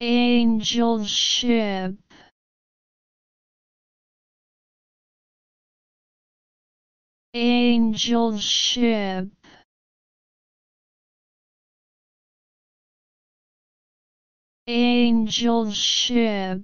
Angelship. Angelship. Angelship.